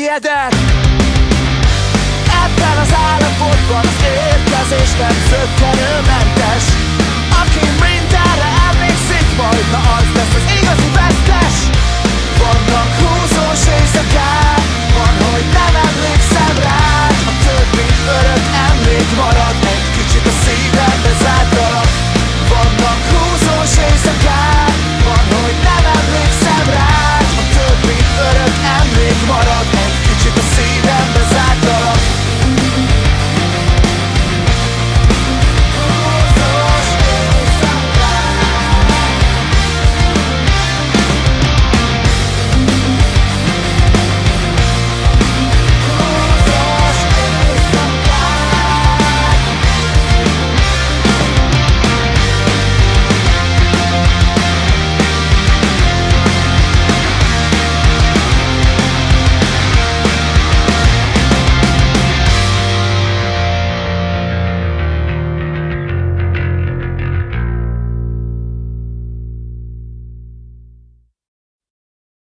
megijedek Ebben az állapotban az érkezés nem zöggenőmentes Aki mindenre emlékszik majd, na az